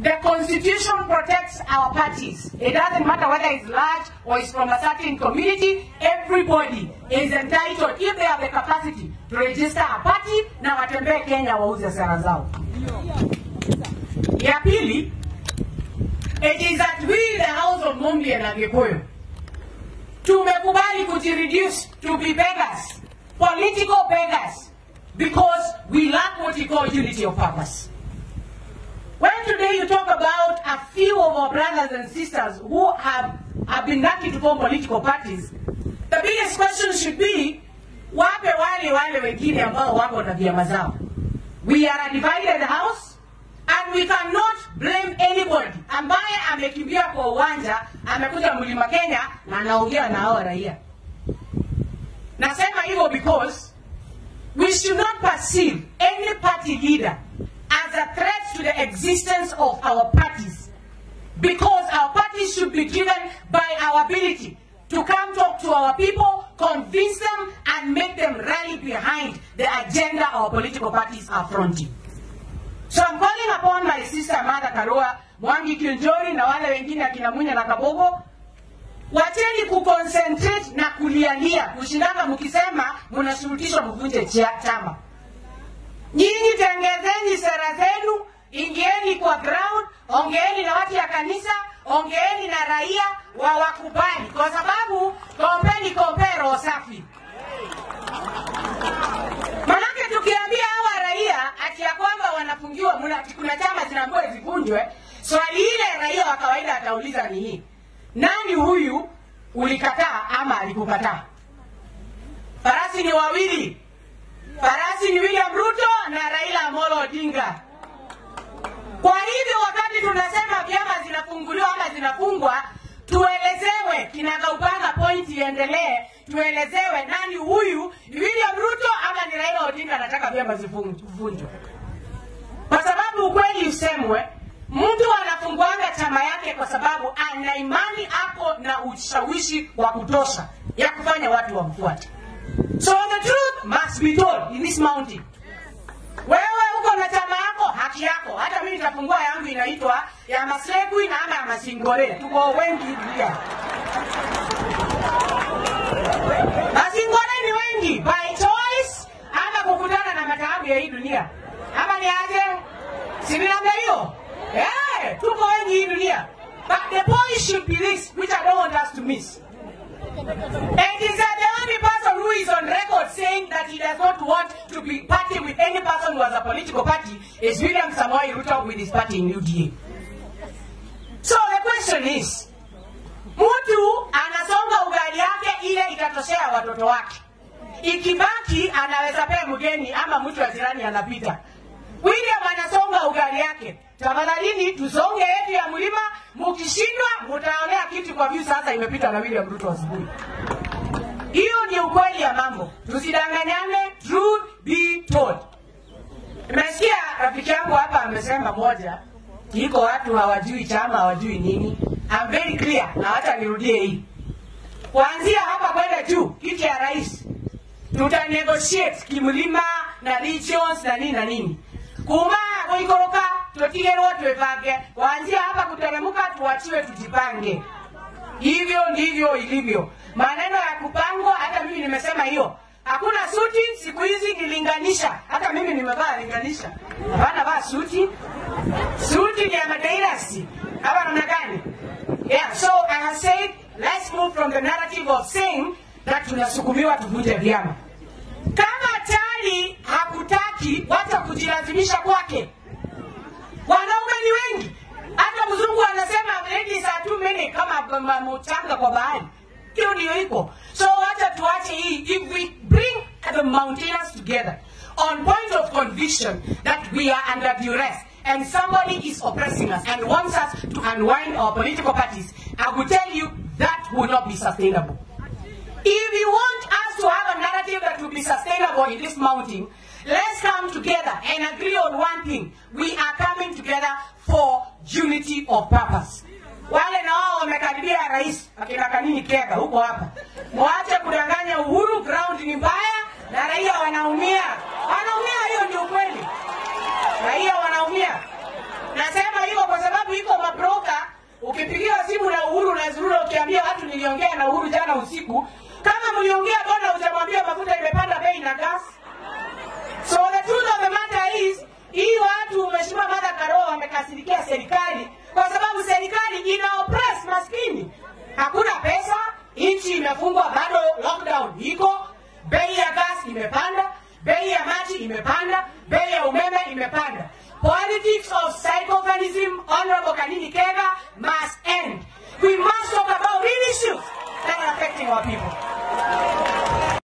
The constitution protects our parties. It doesn't matter whether it's large or it's from a certain community. Everybody is entitled, if they have the capacity, to register a party na watembee Kenya wauze sera zao. Ya pili, it is that we, the House of Mumbi and Agikuyu, tumekubali kujireduce to be beggars, political beggars, because we lack what we call unity of purpose. When today you talk about a few of our brothers and sisters who have, have been lucky to form political parties, the biggest question should be, wape wale wale wengine ambao wako na vyama zao. We are a divided house and we cannot blame anybody ambaye amekimbia kwa uwanja, amekuja mlima Kenya na anaongea na hao raia. Nasema hivyo because we should not perceive any party leader a threat to the existence of our parties because our parties should be driven by our ability to come talk to our people, convince them, and make them rally behind the agenda our political parties are fronting. So I'm calling upon my sister Martha Karua, Mwangi Kionjori na wale wengine akina Munya na Kabogo, wacheni kuconcentrate na kulialia kushindana mkisema mnashurutishwa mvunje chama. Nyinyi tengezeni sera zenu, ingieni kwa ground, ongeeni na watu ya kanisa, ongeeni na raia wa wakubali, kwa sababu kombeni kompe safi. Manake tukiambia hawa raia ati ya kwamba wanafungiwa, kuna chama zinaambiwa zivunjwe, swali ile raia wa kawaida atauliza ni hii, nani huyu ulikataa ama alikukataa? Farasi ni wawili, farasi ni William Ruto Amolo Odinga. Kwa hivyo wakati tunasema vyama zinafunguliwa ama zinafungwa, tuelezewe kinagaupanga point iendelee, tuelezewe nani huyu ni William Ruto ama ni Raila Odinga anataka vyama zivunjwe, kwa sababu ukweli usemwe, mtu anafunguanga chama yake kwa sababu ana imani ako na ushawishi wa kutosha ya kufanya watu wamfuate. So the truth must be told in this mountain. Wewe uko na chama yako, haki yako. Hata mimi nitafungua yangu inaitwa ya Masegui na ama ya Masingolea, tuko wengi pia. Masingolea ni wengi by choice ama kukutana na mataabu ya hii dunia, ama ni aje? Si ni namna hiyo eh? Tuko wengi hii dunia, but the point should be this which I don't want us to miss 87 saying that he does not want to be party with any person who has a political party is William Samoei Ruto with his party in UDA. So the question is, mtu anasonga ugali yake ile itatoshea watoto wake, ikibaki anaweza pea mgeni ama mtu wa jirani anapita. William anasonga ugali yake. Tafadhalini tusonge yetu ya mlima, mkishindwa mtaonea kitu kwa view sasa imepita na William Ruto asubuhi. Hiyo ni ukweli ya mambo, tusidanganyane, truth be told. Nimesikia rafiki yangu hapa amesema moja, iko watu hawajui chama, hawajui nini. I'm very clear, na hata nirudie hii. Kuanzia hapa kwenda juu, kiti ya rais tuta negotiate kimlima na regions na nini na nini kuma kuikoroka tutigerwo twepange kuanzia hapa kuteremka tuachiwe tujipange hivyo ndivyo ilivyo. Maneno ya kupangwa hata mimi nimesema hiyo. Hakuna suti siku hizi kilinganisha. hata mimi nimevaa linganisha. Hapana vaa suti. Suti ni ya madairasi hapa namna gani? Yeah so i have said let's move from the narrative of saying that tunasukumiwa tuvunje vyama. Kama tali hakutaki watu kujilazimisha kwake mchanga kwa bahari hiyo iko so wacha tuache hii if we bring the mountaineers together on point of conviction that we are under duress and somebody is oppressing us and wants us to unwind our political parties i will tell you that will not be sustainable if you want us to have a narrative that will be sustainable in this mountain, let's come together and agree on one thing. We are coming together for unity of purpose. tunaambia rais akina Kanini Kega huko hapa, mwache kudanganya Uhuru, ground ni mbaya na raia wanaumia, wanaumia. Hiyo ndio kweli, raia wanaumia. Nasema hivyo kwa sababu iko mabroka, ukipigiwa simu na Uhuru na Zulula ukiambia watu niliongea na Uhuru jana usiku, kama mliongea Politics of psychophanism, Honorable Kanini Kega, must end. We must talk about real issues that are affecting our people.